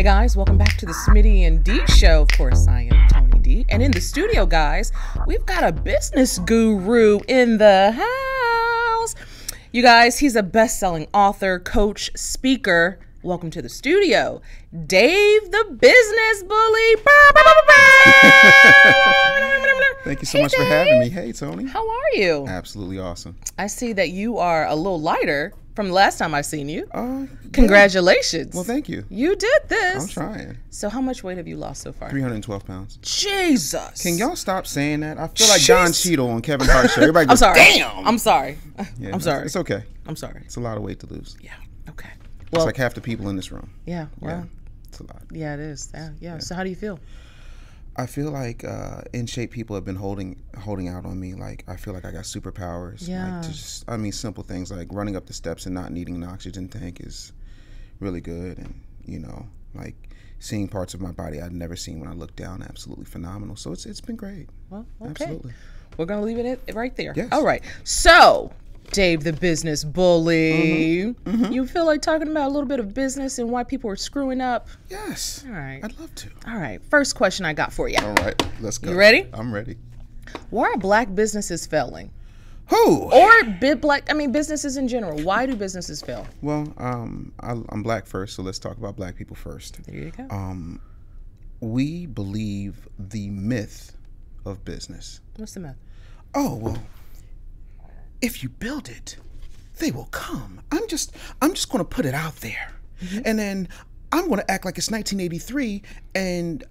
Hey guys, welcome back to the Smitty and Dee show. Of course, I am Toni Dee. And in the studio, guys, we've got a business guru in the house. You guys, he's a best selling author, coach, speaker. Welcome to the studio, Dave the Business Bully. Thank you so much for having me. Hey, Toni. How are you? Absolutely awesome. I see that you are a little lighter from the last time I've seen you. Uh, Congratulations. Well, thank you. You did this. I'm trying. So, how much weight have you lost so far? 312 pounds. Jesus. Can y'all stop saying that? I feel like Don Jeez. Cheadle on Kevin Hart show. Everybody I'm sorry. damn. I'm sorry. Yeah, I'm sorry. It's okay. I'm sorry. It's a lot of weight to lose. Yeah. Okay. Well, It's like half the people in this room. yeah. Yeah. Well, It's a lot. yeah. it is. Yeah, yeah. So, how do you feel? I feel like uh, in shape people have been holding holding out on me. Like I feel like I got superpowers. Yeah. Like to just, I mean, simple things like running up the steps and not needing an oxygen tank is really good. And you know, like seeing parts of my body I'd never seen when I looked down, absolutely phenomenal. So it's it's been great. Well, okay. Absolutely. We're gonna leave it right there. Yes. All right. So, Dave, the business bully, Mm-hmm. you feel like talking about a little bit of business and why people are screwing up? Yes. All right. I'd love to. All right. First question I got for you: All right, let's go. You ready? I'm ready. Why are black businesses failing? Who? Or big black? I mean, businesses in general. Why do businesses fail? Well, um, I, I'm black first, so let's talk about black people first. There you go. Um, we believe the myth of business. What's the myth? Oh well, if you build it, they will come. I'm just, I'm just going to put it out there, and then I'm going to act like it's 1983, and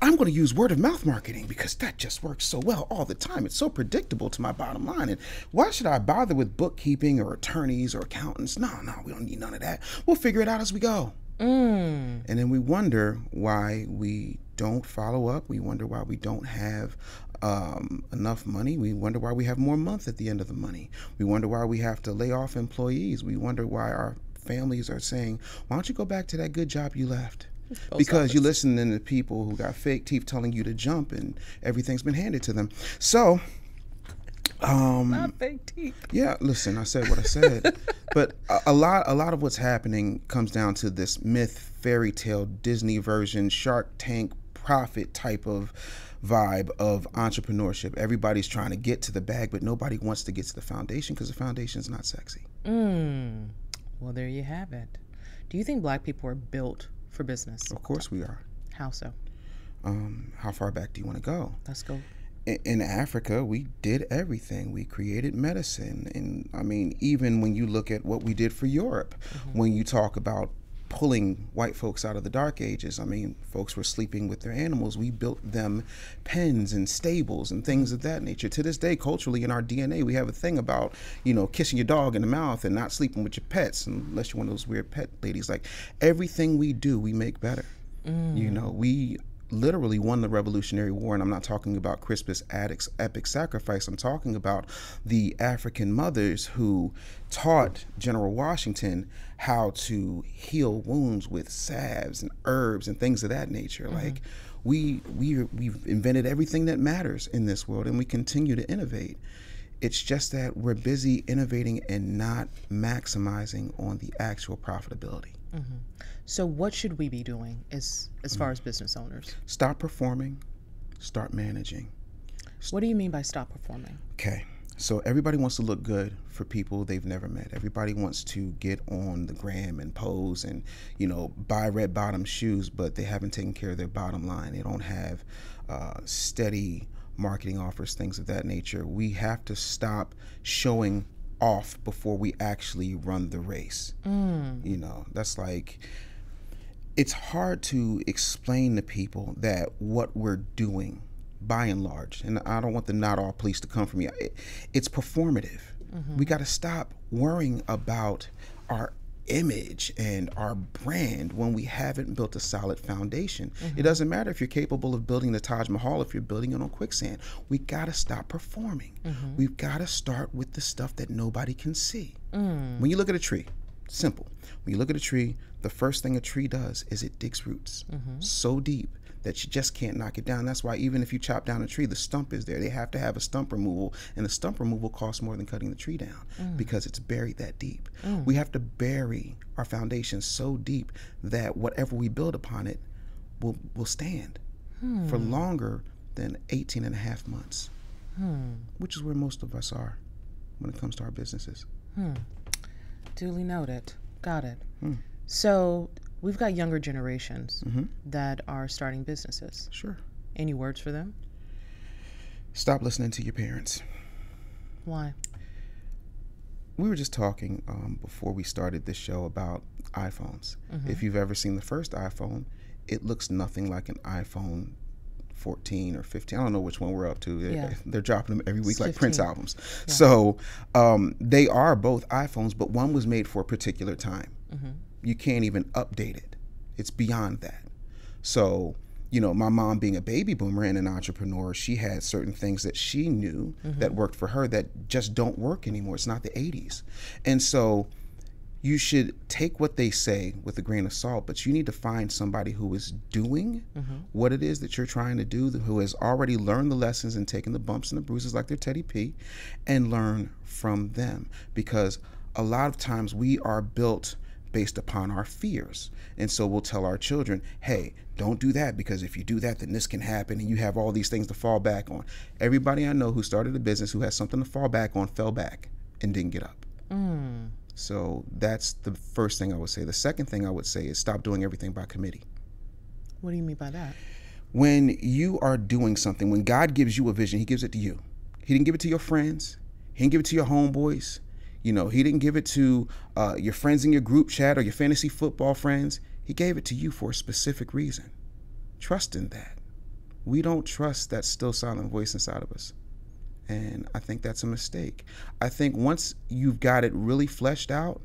I'm going to use word of mouth marketing because that just works so well all the time. It's so predictable to my bottom line. And why should I bother with bookkeeping or attorneys or accountants? No, no, we don't need none of that. We'll figure it out as we go. Mm. And then we wonder why we don't follow up. We wonder why we don't have um, enough money. We wonder why we have more month at the end of the money. We wonder why we have to lay off employees. We wonder why our families are saying, why don't you go back to that good job you left? because you're listening to people who got fake teeth telling you to jump and everything's been handed to them. So, um, Not fake teeth. yeah, listen, I said what I said, but a, a lot, a lot of what's happening comes down to this myth, fairy tale, Disney version, Shark Tank profit type of vibe of entrepreneurship. Everybody's trying to get to the bag, but nobody wants to get to the foundation because the foundation's not sexy. Mm. Well, there you have it. Do you think black people are built for business? Of course, we are. How so? Um, how far back do you want to go? Let's go. in, in Africa, we did everything. We created medicine. And I mean, even when you look at what we did for Europe, when you talk about pulling white folks out of the dark ages, I mean, folks were sleeping with their animals. We built them pens and stables and things of that nature. To this day, culturally in our DNA, we have a thing about, you know, kissing your dog in the mouth and not sleeping with your pets, unless you're one of those weird pet ladies. Like everything we do, we make better. Mm. You know, we literally won the Revolutionary War, and I'm not talking about Crispus Attucks' epic sacrifice. I'm talking about the African mothers who taught General Washington how to heal wounds with salves and herbs and things of that nature. Mm-hmm. Like we we we've invented everything that matters in this world, and we continue to innovate. It's just that we're busy innovating and not maximizing on the actual profitability. Mm-hmm. So, what should we be doing as as far as business owners? Stop performing, start managing. What do you mean by stop performing? Okay. So everybody wants to look good for people they've never met. Everybody wants to get on the gram and pose and, you know, buy red bottom shoes, but they haven't taken care of their bottom line. They don't have uh, steady marketing offers, things of that nature. We have to stop showing off before we actually run the race. You know, that's like it's hard to explain to people that what we're doing by and large and i don't want the not all police to come for me it, it's performative. Mm-hmm. We got to stop worrying about our image and our brand when we haven't built a solid foundation. It mm-hmm. doesn't matter if you're capable of building the taj mahal if you're building it on quicksand. We got to stop performing. Mm-hmm. We've got to start with the stuff that nobody can see. Mm. When you look at a tree simple when you look at a tree the first thing a tree does is it digs roots mm-hmm. so deep that you just can't knock it down. That's why even if you chop down a tree, the stump is there. They have to have a stump removal, and the stump removal costs more than cutting the tree down mm. because it's buried that deep. Mm. We have to bury our foundation so deep that whatever we build upon it will will stand for hmm. longer than 18 and a half months, hmm. which is where most of us are when it comes to our businesses. Hmm. Duly noted. Got it. Hmm. So we've got younger generations mm-hmm. that are starting businesses. Sure. Any words for them? Stop listening to your parents. Why? We were just talking um, before we started this show about iPhones. Mm-hmm. If you've ever seen the first iPhone, it looks nothing like an iPhone 14 or 15. I don't know which one we're up to. They're, Yeah. they're dropping them every week It's like Prince 15. albums. So um, they are both iPhones, but one was made for a particular time. You can't even update it. It's beyond that. So, you know, my mom being a baby boomer and an entrepreneur, she had certain things that she knew that worked for her that just don't work anymore. It's not the 80s. And so you should take what they say with a grain of salt, but you need to find somebody who is doing mm-hmm. what it is that you're trying to do, who has already learned the lessons and taken the bumps and the bruises like they're Teddy P, and learn from them. Because a lot of times we are built based upon our fears. And so we'll tell our children, hey, don't do that because if you do that, then this can happen. And you have all these things to fall back on. Everybody I know who started a business who has something to fall back on fell back and didn't get up. Mm. So that's the first thing I would say. The second thing I would say is stop doing everything by committee. What do you mean by that? When you are doing something, when God gives you a vision, He gives it to you. He didn't give it to your friends. He didn't give it to your homeboys. You know, He didn't give it to uh, your friends in your group chat or your fantasy football friends. He gave it to you for a specific reason. Trust in that. We don't trust that still silent voice inside of us. And I think that's a mistake. I think once you've got it really fleshed out,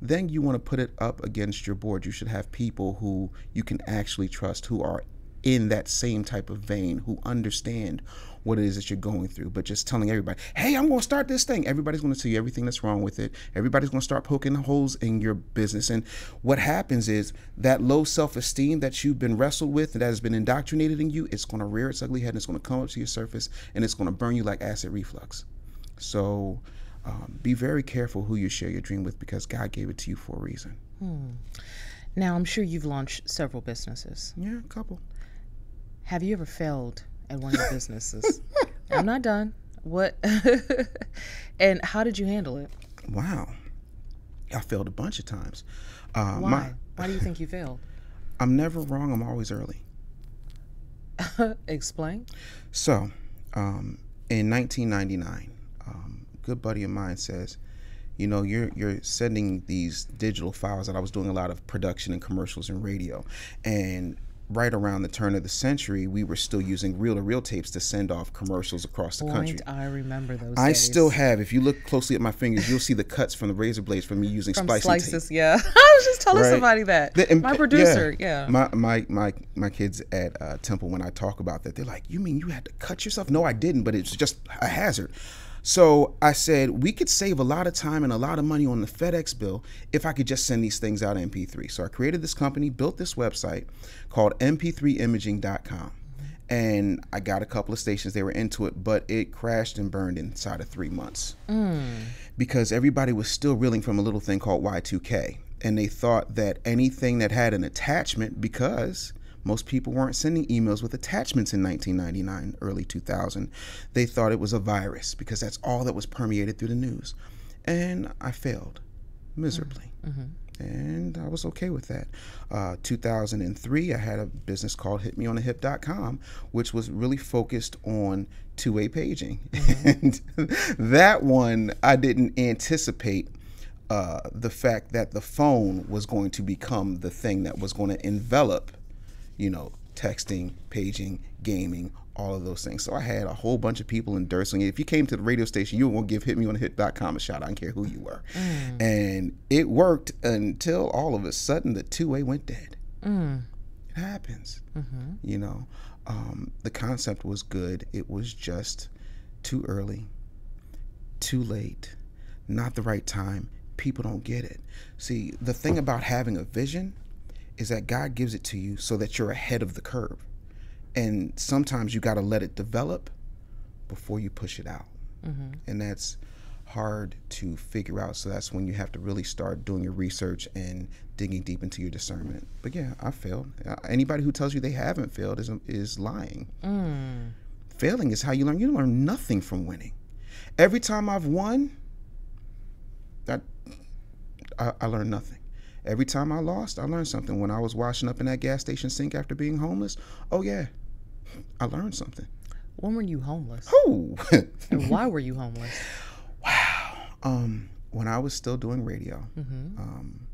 then you want to put it up against your board. You should have people who you can actually trust, who are in that same type of vein, who understand what it is that you're going through. But just telling everybody, hey, I'm going to start this thing. Everybody's going to tell you everything that's wrong with it. Everybody's going to start poking holes in your business. And what happens is that low self esteem that you've been wrestled with, and that has been indoctrinated in you, it's going to rear its ugly head and it's going to come up to your surface and it's going to burn you like acid reflux. So um, be very careful who you share your dream with because God gave it to you for a reason. Now, I'm sure you've launched several businesses. Yeah, a couple. Have you ever failed at one of your businesses? I'm not done. What? and how did you handle it? Wow. I failed a bunch of times. Uh, Why? my- Why do you think you failed? I'm never wrong. I'm always early. Explain. So, um, in 1999, um, a good buddy of mine says, you know, you're you're sending these digital files, and I was doing a lot of production and commercials and radio, and right around the turn of the century, we were still using reel-to-reel tapes to send off commercials across the country. I remember those. I days. still have. If you look closely at my fingers, you'll see the cuts from the razor blades from me using from splicing tape. Yeah, I was just telling Right. somebody that. The- and- My producer. Yeah. My my my my kids at uh, Temple when I talk about that, they're like, "You mean you had to cut yourself?" No, I didn't, but it's just a hazard. So I said we could save a lot of time and a lot of money on the FedEx bill if I could just send these things out MP3. So I created this company, built this website called MP3Imaging.com. And I got a couple of stations, they were into it, but it crashed and burned inside of three months mm. because everybody was still reeling from a little thing called Y2K. And they thought that anything that had an attachment, because most people weren't sending emails with attachments in 1999, early 2000, they thought it was a virus because that's all that was permeated through the news. And I failed miserably. And I was okay with that. Uh, 2003, I had a business called hitmeonthehip.com, which was really focused on two way paging. And that one, I didn't anticipate uh, the fact that the phone was going to become the thing that was going to envelop, you know, texting, paging, gaming, all of those things. So I had a whole bunch of people endorsing it. If you came to the radio station, you to give hitmeonthehip.com a shot. I don't care who you were. Mm. And it worked until all of a sudden the two way went dead. Mm. It happens. Mm-hmm. You know, um, the concept was good. It was just too early, too late, not the right time. People don't get it. See, the thing about having a vision is that God gives it to you so that you're ahead of the curve. and sometimes you got to let it develop before you push it out. And that's hard to figure out. So that's when you have to really start doing your research and digging deep into your discernment. But yeah i failed. Uh, anybody who tells you they haven't failed is, is lying. Failing is how you learn. You learn nothing from winning. Every time i've won that I, I learned nothing every time i lost i learned something when i was washing up in that gas station sink after being homeless oh yeah i learned something When were you homeless? Who? And why were you homeless? Wow. Um, when I was still doing radio, um,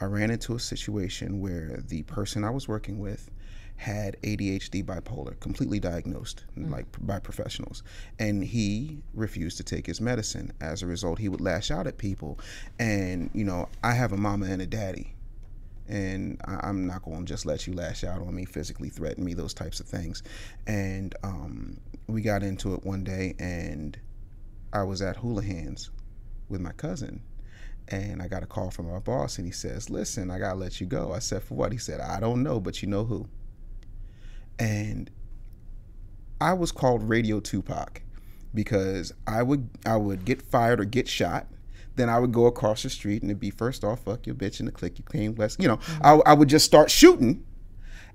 I ran into a situation where the person I was working with had ADHD bipolar, completely diagnosed, like by professionals, and he refused to take his medicine. As a result, he would lash out at people, and you know, I have a mama and a daddy, and I, I'm not going to just let you lash out on me, physically threaten me, those types of things. And um, we got into it one day, and I was at Houlihan's with my cousin, and I got a call from my boss, and he says, "Listen, I gotta let you go." I said, "For what?" He said, "I don't know, but you know who." And I was called Radio Tupac because I would I would get fired or get shot. Then I would go across the street and it'd be first off, fuck your bitch in the click you came west. You know, mm-hmm. I, I would just start shooting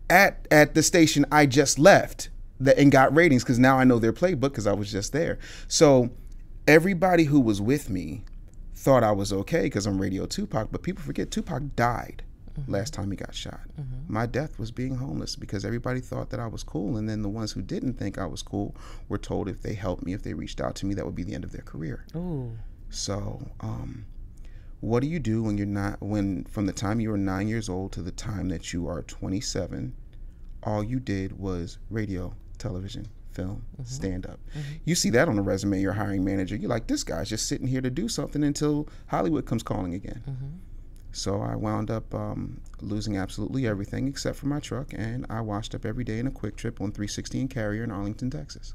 at at the station I just left that and got ratings because now I know their playbook because I was just there. So everybody who was with me thought I was okay because I'm Radio Tupac, but people forget Tupac died last time he got shot. Mm-hmm. My death was being homeless because everybody thought that I was cool, and then the ones who didn't think I was cool were told if they helped me, if they reached out to me, that would be the end of their career. Ooh. So, um, what do you do when you're not when from the time you were nine years old to the time that you are 27, all you did was radio, television, film, mm-hmm. stand up. Mm-hmm. You see that on a resume. You're hiring manager. You're like, this guy's just sitting here to do something until Hollywood comes calling again. So I wound up um, losing absolutely everything except for my truck, and I washed up every day in a QuikTrip on 316 Carrier in Arlington, Texas.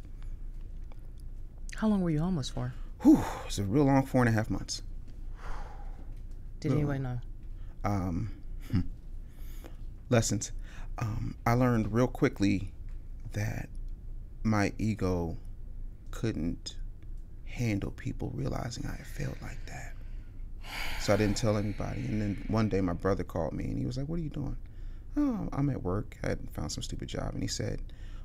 How long were you homeless for? Whew, it was a real long four and a half months. Did anybody know? um, hmm, lessons. Um, I learned real quickly that my ego couldn't handle people realizing I had failed like that. So I didn't tell anybody. And then one day my brother called me and he was like, What are you doing? Oh, I'm at work. I had found some stupid job. And he said,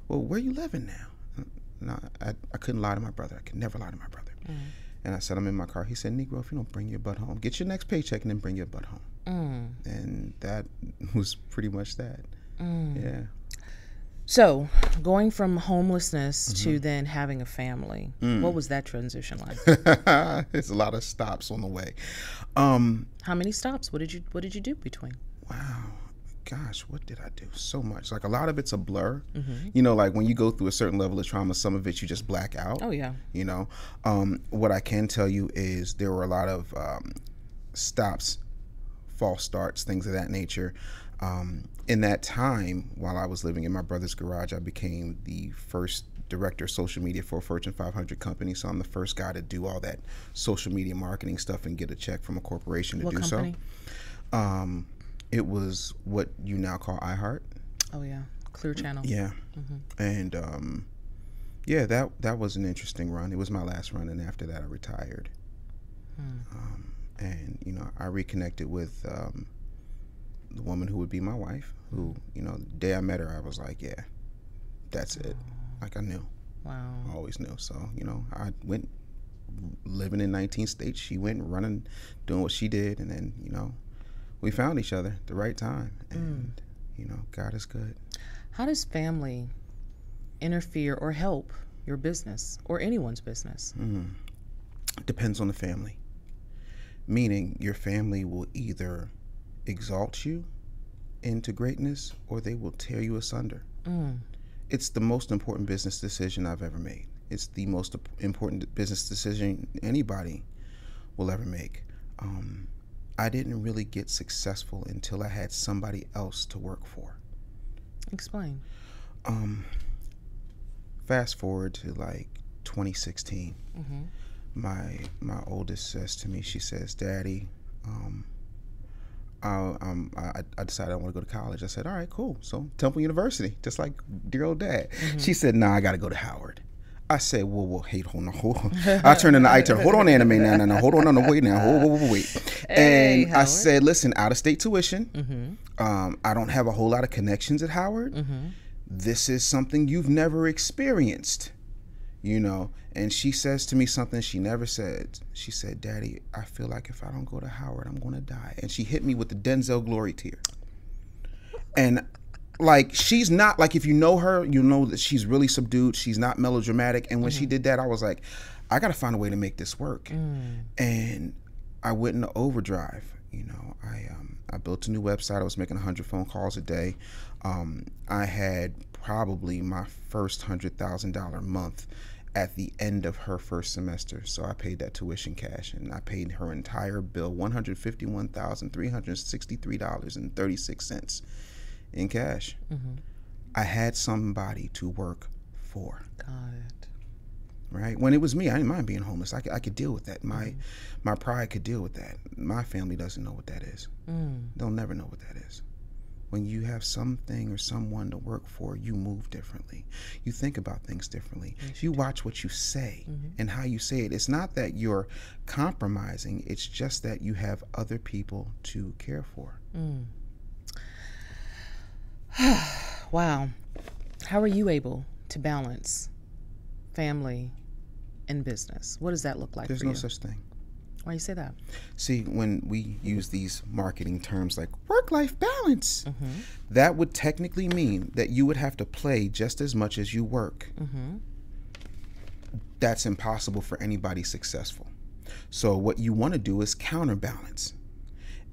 Well, where you living now? No, I, I couldn't lie to my brother. I could never lie to my brother. And I said, I'm in my car. He said, Negro, if you don't bring your butt home, get your next paycheck and then bring your butt home. Mm. And that was pretty much that. Yeah. So, going from homelessness Mm-hmm. to then having a family, Mm. what was that transition like? There's a lot of stops on the way. Um, How many stops? What did you What did you do between? wow. Gosh, what did I do? So much. Like a lot of it's a blur. You know, like when you go through a certain level of trauma, some of it you just black out. Oh yeah. You know, um, what I can tell you is there were a lot of um, stops, false starts, things of that nature. Um, in that time, while I was living in my brother's garage, I became the first director of social media for a Fortune 500 company. So I'm the first guy to do all that social media marketing stuff and get a check from a corporation to What do company? so. Um, it was what you now call iHeart. Oh yeah. Clear Channel. Yeah, and um, yeah, that that was an interesting run. It was my last run, and after that, I retired. Um, and you know, I reconnected with um, the woman who would be my wife. Who you know, the day I met her, I was like, yeah, that's it. Like I knew, Wow. I always knew. So you know, I went living in 19 states. She went running, doing what she did, and then you know, we found each other at the right time. Hmm. And you know, God is good. How does family interfere or help your business or anyone's business? Mm-hmm. depends on the family. Meaning, your family will either exalt you into greatness or they will tear you asunder. Mm. It's the most important business decision I've ever made. It's the most important business decision anybody will ever make. Um, I didn't really get successful until I had somebody else to work for. Explain. Um, fast forward to like 2016 Mhm. my my oldest says to me she says daddy um, I, um, I, I decided I want to go to college. I said, all right, cool. So Temple University, just like dear old dad. She said, nah, I got to go to Howard. I said, whoa, whoa, hey, hold on, hold on. I turned into I turned, hold on, anime, now, now, now, hold on, no, no, wait now, hold, hold, wait. Hey, and I said, listen, out of state tuition. Um, I don't have a whole lot of connections at Howard. This is something you've never experienced, you know. And she says to me something she never said. She said, Daddy, I feel like if I don't go to Howard, I'm going to die. And she hit me with the Denzel glory tear. And like she's not like if you know her, you know that she's really subdued. She's not melodramatic. And when she did that, I was like, I got to find a way to make this work. And I went into overdrive. You know, I um, I built a new website. I was making 100 phone calls a day. Um, I had probably my first hundred thousand dollar month at the end of her first semester. So I paid that tuition cash, and I paid her entire bill, one hundred fifty-one thousand three hundred sixty-three dollars and thirty-six cents in cash. Mm-hmm. I had somebody to work for Got it. right? When it was me, I didn't mind being homeless. I could, I could deal with that. My mm-hmm. my pride could deal with that. My family doesn't know what that is. Mm. They'll never know what that is. When you have something or someone to work for, you move differently. You think about things differently. If you watch what you say mm-hmm. and how you say it. It's not that you're compromising, it's just that you have other people to care for. Mm. Wow. How are you able to balance family and business? What does that look like There's for no you? such thing. Why you say that? See, when we use these marketing terms like work life balance, mm-hmm. that would technically mean that you would have to play just as much as you work. Mm-hmm. That's impossible for anybody successful. So, what you want to do is counterbalance.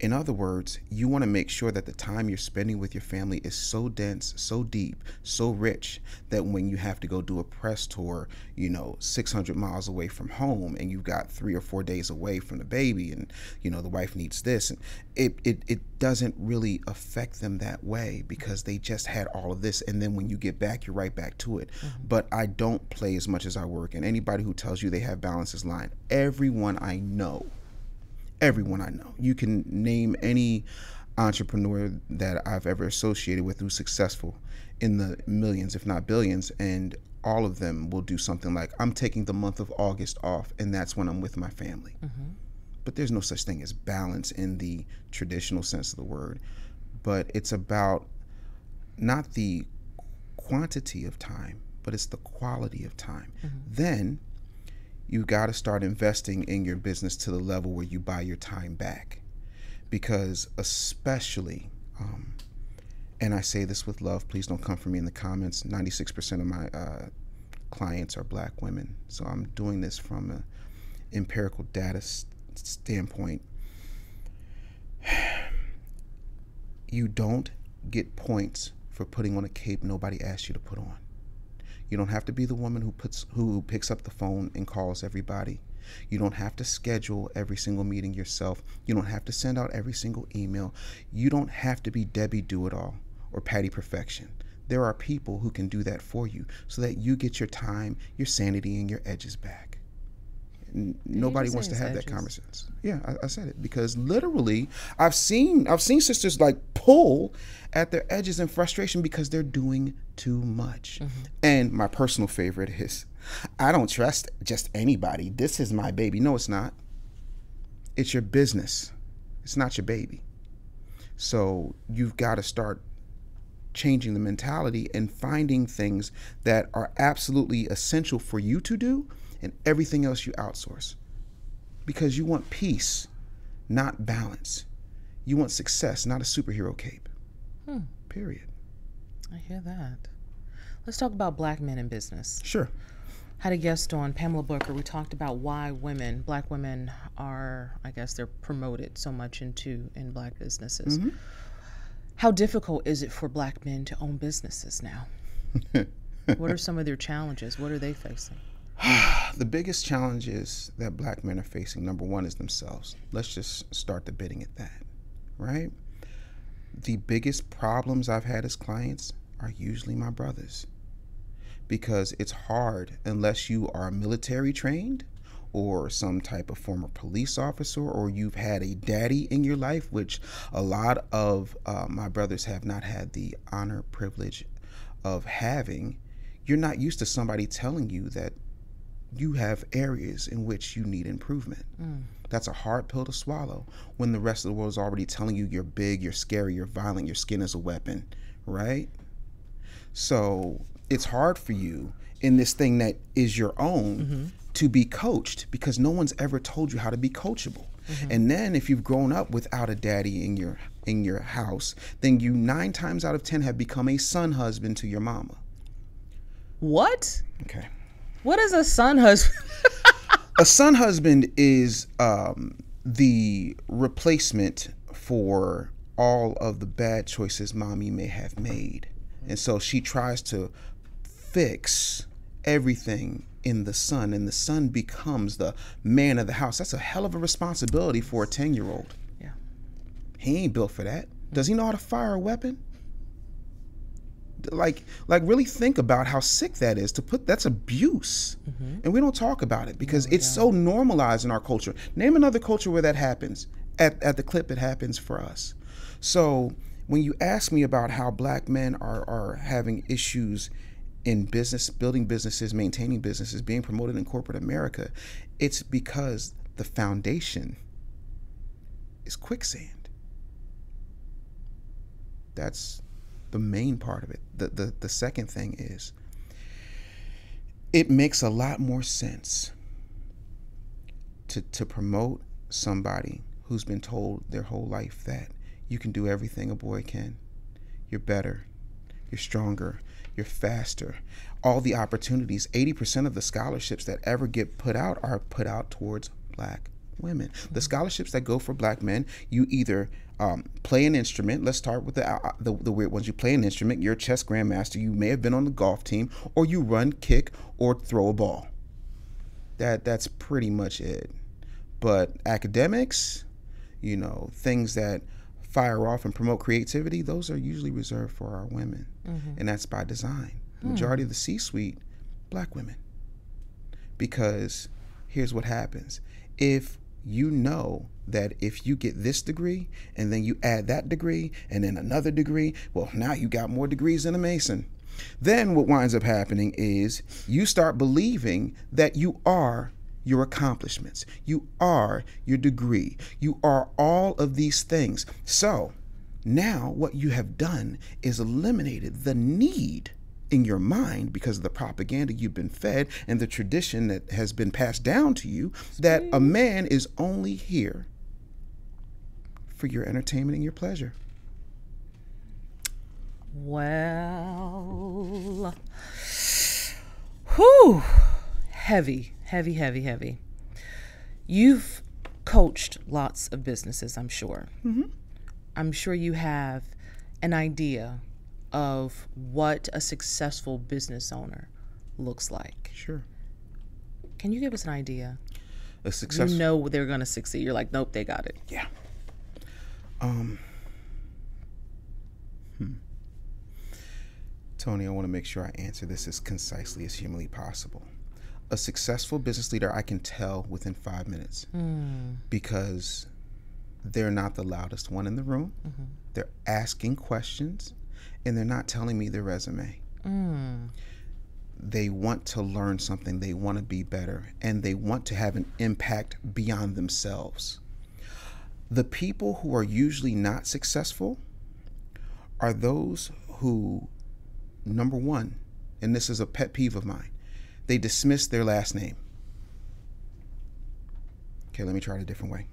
In other words, you want to make sure that the time you're spending with your family is so dense, so deep, so rich that when you have to go do a press tour, you know, 600 miles away from home and you've got three or four days away from the baby and, you know, the wife needs this, and it, it, it doesn't really affect them that way because they just had all of this. And then when you get back, you're right back to it. Mm-hmm. But I don't play as much as I work. And anybody who tells you they have balance is lying. Everyone I know everyone I know. You can name any entrepreneur that I've ever associated with who's successful in the millions, if not billions, and all of them will do something like, I'm taking the month of August off, and that's when I'm with my family. Mm-hmm. But there's no such thing as balance in the traditional sense of the word. But it's about not the quantity of time, but it's the quality of time. Mm-hmm. Then you got to start investing in your business to the level where you buy your time back. Because, especially, um, and I say this with love, please don't come for me in the comments. 96% of my uh, clients are black women. So I'm doing this from an empirical data standpoint. You don't get points for putting on a cape nobody asked you to put on. You don't have to be the woman who puts who picks up the phone and calls everybody. You don't have to schedule every single meeting yourself. You don't have to send out every single email. You don't have to be Debbie Do It All or Patty Perfection. There are people who can do that for you so that you get your time, your sanity, and your edges back. N- Nobody wants to have that edges? conversation. Yeah, I, I said it because literally, I've seen I've seen sisters like pull at their edges in frustration because they're doing too much. Mm-hmm. And my personal favorite is, I don't trust just anybody. This is my baby. No, it's not. It's your business. It's not your baby. So you've got to start changing the mentality and finding things that are absolutely essential for you to do and everything else you outsource. Because you want peace, not balance. You want success, not a superhero cape. Hmm. Period. I hear that. Let's talk about black men in business. Sure. Had a guest on, Pamela Booker. We talked about why women, black women, are, I guess, they're promoted so much into in black businesses. Mm-hmm. How difficult is it for black men to own businesses now? what are some of their challenges? What are they facing? The biggest challenges that black men are facing, number one, is themselves. Let's just start the bidding at that, right? The biggest problems I've had as clients are usually my brothers because it's hard unless you are military trained or some type of former police officer, or you've had a daddy in your life, which a lot of uh, my brothers have not had the honor, privilege of having, you're not used to somebody telling you that you have areas in which you need improvement. Mm. That's a hard pill to swallow when the rest of the world is already telling you you're big, you're scary, you're violent, your skin is a weapon, right? So it's hard for you in this thing that is your own mm-hmm. to be coached because no one's ever told you how to be coachable. Mm-hmm. And then if you've grown up without a daddy in your in your house, then you 9 times out of 10 have become a son husband to your mama. What? Okay. What is a son husband? a son husband is um, the replacement for all of the bad choices mommy may have made. And so she tries to fix everything in the son, and the son becomes the man of the house. That's a hell of a responsibility for a 10 year old. Yeah. He ain't built for that. Does he know how to fire a weapon? Like, like really think about how sick that is to put that's abuse, mm-hmm. and we don't talk about it because oh, it's yeah. so normalized in our culture. Name another culture where that happens. At, at the clip, it happens for us. So when you ask me about how black men are, are having issues in business, building businesses, maintaining businesses, being promoted in corporate America, it's because the foundation is quicksand. That's the main part of it. The, the, the second thing is it makes a lot more sense to, to promote somebody who's been told their whole life that you can do everything a boy can. You're better. You're stronger. You're faster. All the opportunities, 80% of the scholarships that ever get put out are put out towards black women. Mm-hmm. The scholarships that go for black men, you either um, play an instrument. Let's start with the, uh, the, the weird ones. You play an instrument. You're a chess grandmaster. You may have been on the golf team, or you run, kick, or throw a ball. That that's pretty much it. But academics, you know, things that fire off and promote creativity, those are usually reserved for our women. Mm-hmm. And that's by design. The hmm. majority of the C suite, black women. Because here's what happens if you know that if you get this degree and then you add that degree and then another degree, well, now you got more degrees than a Mason. Then what winds up happening is you start believing that you are your accomplishments. You are your degree. You are all of these things. So now what you have done is eliminated the need in your mind because of the propaganda you've been fed and the tradition that has been passed down to you that a man is only here for your entertainment and your pleasure. Well, whew, heavy heavy, heavy, heavy. You've coached lots of businesses, I'm sure. Mm-hmm. I'm sure you have an idea of what a successful business owner looks like. Sure. Can you give us an idea? A successful. You know they're going to succeed. You're like, nope, they got it. Yeah. Um. Hmm. Toni, I want to make sure I answer this as concisely as humanly possible a successful business leader I can tell within five minutes mm. because they're not the loudest one in the room. Mm-hmm. They're asking questions and they're not telling me their resume. Mm. They want to learn something, they want to be better, and they want to have an impact beyond themselves. The people who are usually not successful are those who, number one, and this is a pet peeve of mine, they dismiss their last name. Okay, let me try it a different way.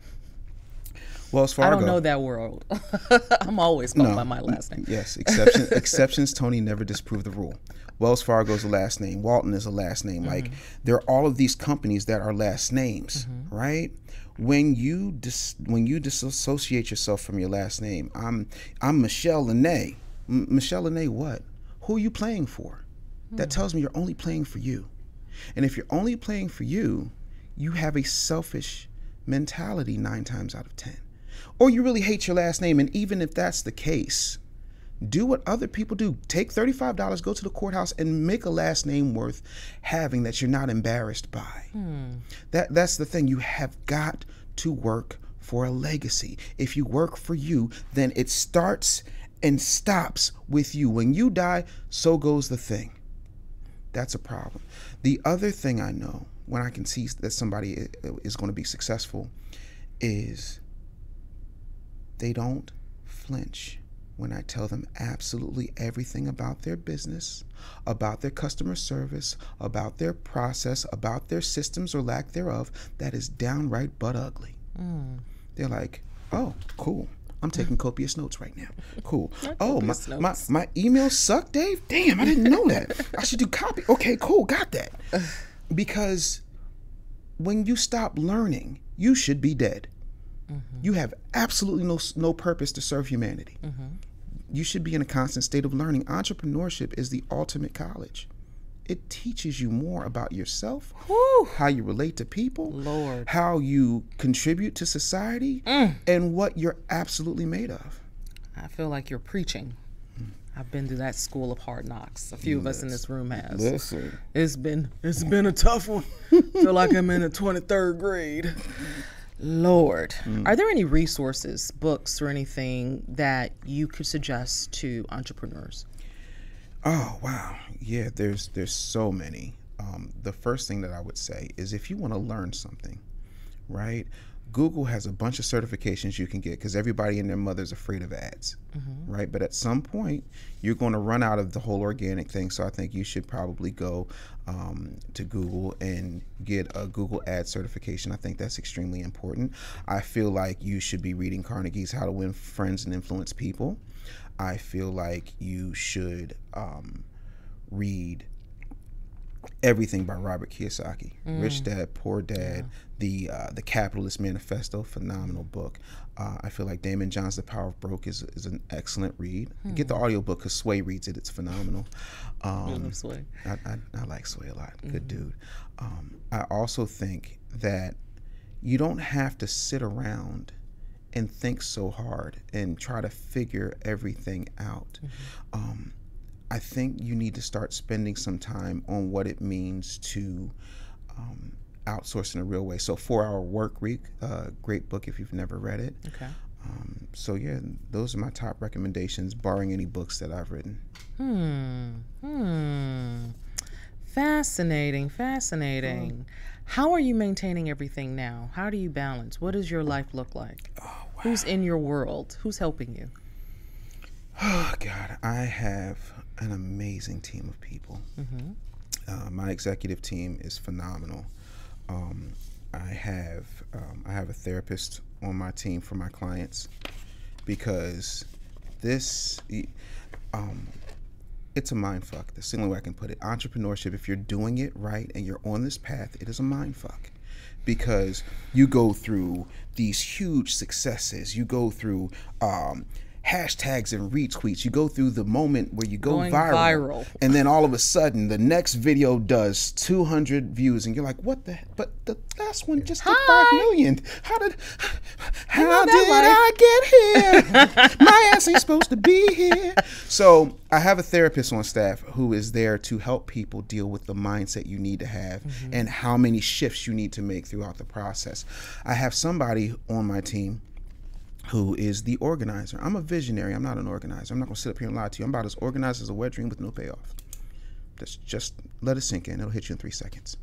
Wells Fargo. I don't know that world. I'm always called no, by my last name. Yes, exception, exceptions. Tony never disproved the rule. Wells Fargo is a last name. Walton is a last name. Mm-hmm. Like there are all of these companies that are last names, mm-hmm. right? When you dis- when you disassociate yourself from your last name, I'm I'm Michelle Lene. M- Michelle Lene, what? Who are you playing for? Mm-hmm. That hmm. tells me you're only playing for you. And if you're only playing for you, you have a selfish mentality nine times out of 10. Or you really hate your last name. And even if that's the case, Do what other people do. Take $35, go to the courthouse and make a last name worth having that you're not embarrassed by. Hmm. That that's the thing. You have got to work for a legacy. If you work for you, then it starts and stops with you. When you die, so goes the thing. That's a problem. The other thing I know when I can see that somebody is going to be successful is they don't flinch when I tell them absolutely everything about their business, about their customer service, about their process, about their systems or lack thereof that is downright but ugly. Mm. They're like, oh, cool. I'm taking copious notes right now. Cool. Oh, my, my, my emails suck, Dave? Damn, I didn't know that. I should do copy. Okay, cool. Got that. Because when you stop learning, you should be dead. You have absolutely no no purpose to serve humanity. You should be in a constant state of learning. Entrepreneurship is the ultimate college. It teaches you more about yourself, Whew. how you relate to people, Lord. how you contribute to society, mm. and what you're absolutely made of. I feel like you're preaching. I've been to that school of hard knocks. A few of us in this room has. Listen. It's been it's been a tough one. Feel like I'm in the 23rd grade. Lord, mm. are there any resources, books, or anything that you could suggest to entrepreneurs? Oh wow, yeah. There's there's so many. Um, the first thing that I would say is if you want to learn something, right? Google has a bunch of certifications you can get because everybody and their mother's afraid of ads, right? But at some point, you're going to run out of the whole organic thing. So I think you should probably go um, to Google and get a Google Ad certification. I think that's extremely important. I feel like you should be reading Carnegie's How to Win Friends and Influence People. I feel like you should um, read everything by Robert Kiyosaki. Rich Dad, Poor Dad, the uh, the Capitalist Manifesto, phenomenal book. Uh, I feel like Daymond John's The Power of Broke is, is an excellent read. Get the audiobook because Sway reads it. It's phenomenal. Um, This way. I, I, I like Sway a lot. Good dude. Um, I also think that you don't have to sit around and think so hard and try to figure everything out. Um, I think you need to start spending some time on what it means to um, outsource in a real way. So, Four Hour Work Week, uh, great book if you've never read it. Okay. Um, so, yeah, those are my top recommendations, barring any books that I've written. Hmm. Hmm. Fascinating. Fascinating. How are you maintaining everything now? How do you balance? What does your life look like? Who's in your world? Who's helping you? Oh God, I have an amazing team of people. Uh, my executive team is phenomenal. Um, I have um, I have a therapist on my team for my clients because this um, it's a mind fuck. That's the only way I can put it. Entrepreneurship, if you're doing it right and you're on this path, it is a mind fuck because you go through these huge successes. You go through um, hashtags and retweets. You go through the moment where you go Going viral, viral. and then all of a sudden the next video does 200 views, and you're like, "What the? But the last one just did five Hi. million. How did? How did I get here? My ass ain't supposed to be here." So I have a therapist on staff who is there to help people deal with the mindset you need to have and how many shifts you need to make throughout the process. I have somebody on my team who is the organizer. I'm a visionary. I'm not an organizer. I'm not gonna sit up here and lie to you. I'm about as organized as a wet dream with no payoff. Just just let it sink in. It'll hit you in three seconds.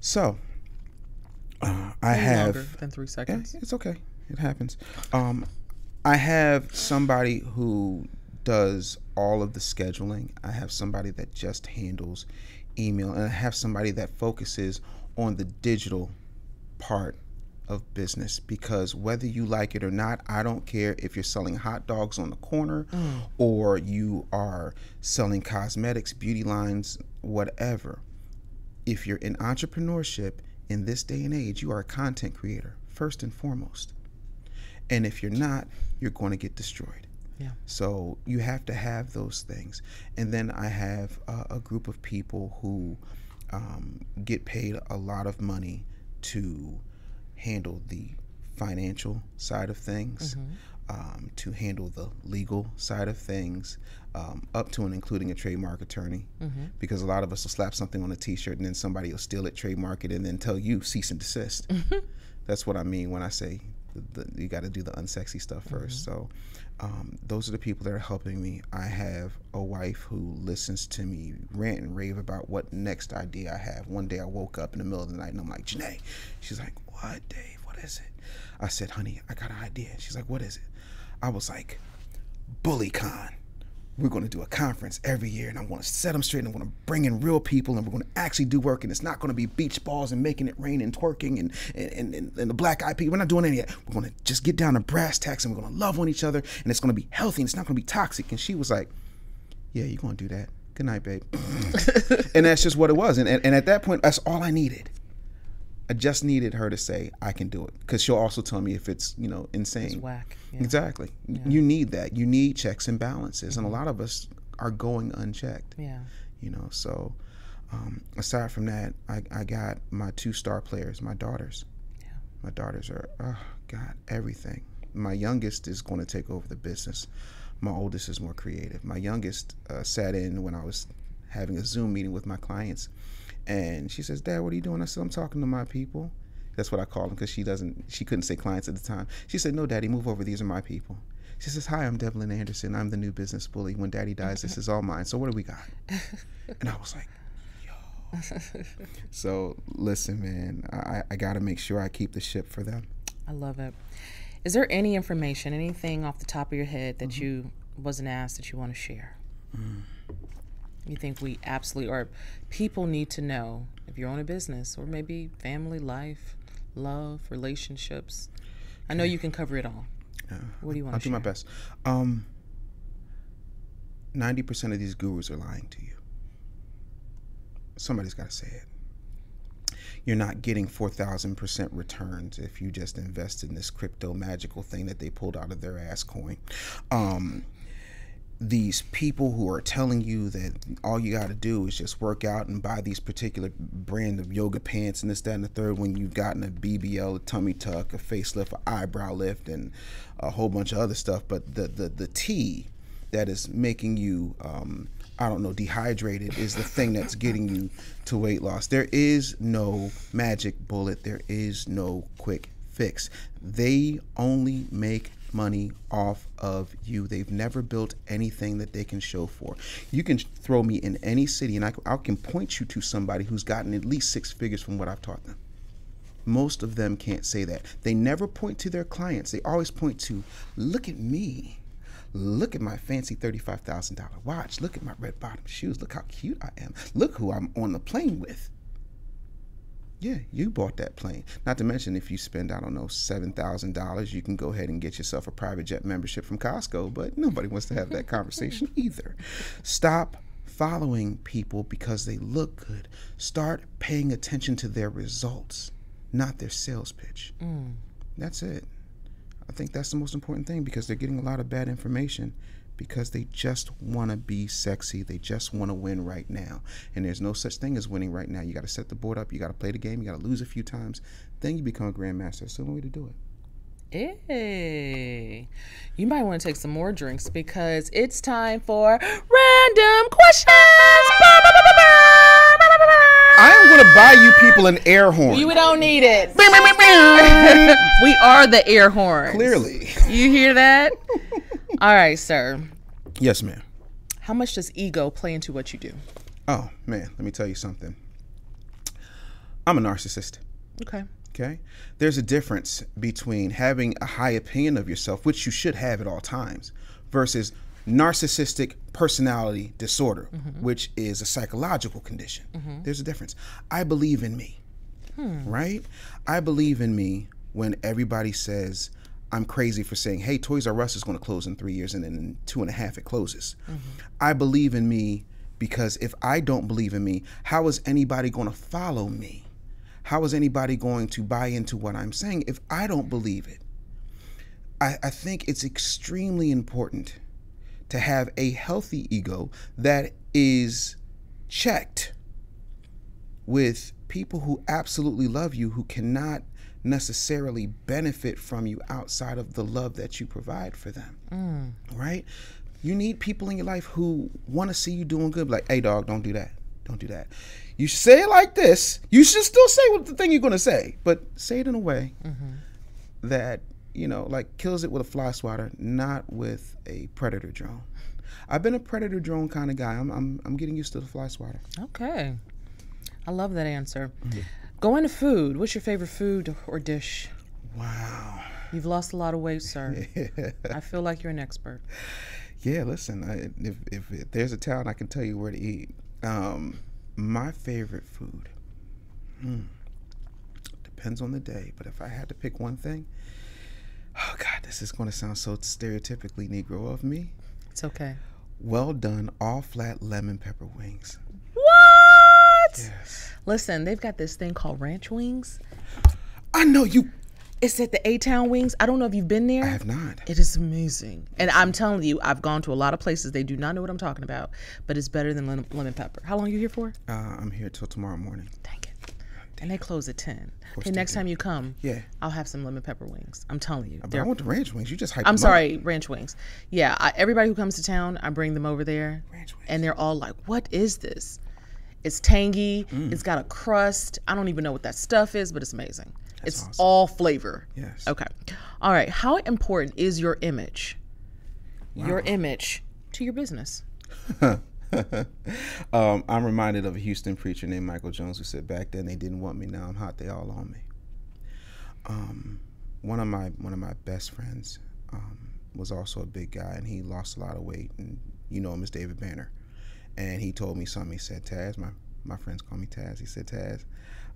So uh, I have Longer than three yeah, seconds. it's okay. It happens. Um, I have somebody who does all of the scheduling. I have somebody that just handles email, and I have somebody that focuses on the digital part of business because whether you like it or not, I don't care if you're selling hot dogs on the corner or you are selling cosmetics, beauty lines, whatever. If you're in entrepreneurship in this day and age, you are a content creator first and foremost. And if you're not, you're going to get destroyed. Yeah. So you have to have those things. And then I have uh, a group of people who um, get paid a lot of money to handle the financial side of things. um, to handle the legal side of things, um, up to and including a trademark attorney. Because a lot of us will slap something on a T-shirt and then somebody will steal it, trademark it, and then tell you cease and desist. That's what I mean when I say the, the, you got to do the unsexy stuff 1st So um, those are the people that are helping me. I have a wife who listens to me rant and rave about what next idea I have. One day I woke up in the middle of the night and I'm like, Janae. She's like, What, Dave? What is it? I said, Honey, I got an idea. She's like, What is it? I was like, BullyCon. We're going to do a conference every year, and I want to set them straight. And I'm going to bring in real people, and we're going to actually do work. And it's not going to be beach balls and making it rain and twerking and and, and, and the black people. We're not doing any of that. We're going to just get down to brass tacks, and we're going to love on each other, and it's going to be healthy, and it's not going to be toxic. And she was like, "Yeah, you're going to do that. Good night, babe." and that's just what it was. And, and and at that point, that's all I needed. I just needed her to say I can do it because she'll also tell me if it's you know insane. It's Whack. Yeah. Exactly. You need that. You need checks and balances, and a lot of us are going unchecked. Yeah. You know. So, um, aside from that, I, I got my two star players, my daughters. Yeah. My daughters are, oh God, everything. My youngest is going to take over the business. My oldest is more creative. My youngest uh, sat in when I was having a Zoom meeting with my clients, and she says, "Dad, what are you doing?" I said, "I'm talking to my people." That's what I call them because she doesn't, she couldn't say clients at the time. She said, "No, Daddy, move over. These are my people." She says, "Hi, I'm Devlin Anderson. I'm the new business bully. When Daddy dies, this is all mine. So what do we got?" And I was like, Yo. so listen, man, I, I got to make sure I keep the ship for them. I love it. Is there any information, anything off the top of your head that mm-hmm. you wasn't asked that you want to share? Mm. You think we absolutely, or people need to know if you're on a business or maybe family, life, love, relationships? I know you can cover it all. What do you want I'll to do share? my best. Um, 90% of these gurus are lying to you. Somebody's got to say it. You're not getting 4,000% returns if you just invest in this crypto magical thing that they pulled out of their ass coin. Um, these people who are telling you that all you got to do is just work out and buy these particular brand of yoga pants and this, that, and the third when you've gotten a BBL, a tummy tuck, a facelift, an eyebrow lift, and a whole bunch of other stuff. But the the the tea that is making you um, I don't know dehydrated is the thing that's getting you to weight loss. There is no magic bullet. There is no quick fix. They only make money off of you. They've never built anything that they can show for. You can throw me in any city and I, I can point you to somebody who's gotten at least six figures from what I've taught them. Most of them can't say that. They never point to their clients. They always point to, look at me. Look at my fancy $35,000 watch. Look at my red bottom shoes. Look how cute I am. Look who I'm on the plane with. Yeah, you bought that plane. Not to mention, if you spend, I don't know, $7,000, you can go ahead and get yourself a private jet membership from Costco, but nobody wants to have that conversation either. Stop following people because they look good. Start paying attention to their results, not their sales pitch. Mm. That's it. I think that's the most important thing because they're getting a lot of bad information because they just want to be sexy. They just want to win right now. And there's no such thing as winning right now. You got to set the board up, you got to play the game, you got to lose a few times, then you become a grandmaster. That's the only way to do it. Hey, you might want to take some more drinks because it's time for random questions. I am going to buy you people an air horn. You don't need it. we are the air horn. Clearly. You hear that? All right, sir. Yes, ma'am. How much does ego play into what you do? Oh, man, let me tell you something. I'm a narcissist. Okay. Okay. There's a difference between having a high opinion of yourself, which you should have at all times, versus narcissistic personality disorder, mm-hmm. which is a psychological condition. Mm-hmm. There's a difference. I believe in me, hmm. right? I believe in me when everybody says, I'm crazy for saying, hey, Toys R Us is going to close in three years and then in two and a half it closes. Mm-hmm. I believe in me because if I don't believe in me, how is anybody going to follow me? How is anybody going to buy into what I'm saying if I don't believe it? I, I think it's extremely important to have a healthy ego that is checked with people who absolutely love you, who cannot necessarily benefit from you outside of the love that you provide for them. Mm. Right? You need people in your life who want to see you doing good. Like, hey, dog, don't do that. Don't do that. You say it like this. You should still say what the thing you're going to say, but say it in a way mm-hmm. that, you know, like kills it with a fly swatter, not with a predator drone. I've been a predator drone kind of guy. I'm, I'm, I'm getting used to the fly swatter. Okay. I love that answer. Going to food. What's your favorite food or dish? Wow. You've lost a lot of weight, sir. I feel like you're an expert. Yeah, listen. I, if, if if there's a town, I can tell you where to eat. Um, my favorite food hmm, depends on the day, but if I had to pick one thing, oh God, this is going to sound so stereotypically Negro of me. It's okay. Well done, all flat lemon pepper wings. Yes. Listen, they've got this thing called ranch wings. I know you. It's at the A Town Wings. I don't know if you've been there. I have not. It is amazing. And I'm telling you, I've gone to a lot of places. They do not know what I'm talking about, but it's better than lemon, lemon pepper. How long are you here for? Uh, I'm here till tomorrow morning. Dang it. And they close at 10. Okay, next do. time you come, Yeah. I'll have some lemon pepper wings. I'm telling you. But I want the ranch wings. You just hyped I'm them up. sorry, ranch wings. Yeah, I, everybody who comes to town, I bring them over there. Ranch wings. And they're all like, what is this? It's tangy. Mm. It's got a crust. I don't even know what that stuff is, but it's amazing. it's awesome. all flavor. Yes. Okay. All right. How important is your image? Your image to your business. um, I'm reminded of a Houston preacher named Michael Jones who said, "Back then they didn't want me. Now I'm hot. They all on me." Um, one of my one of my best friends um, was also a big guy, and he lost a lot of weight. And you know him as David Banner. And he told me something. He said, "Taz, my my friends call me Taz." He said, "Taz,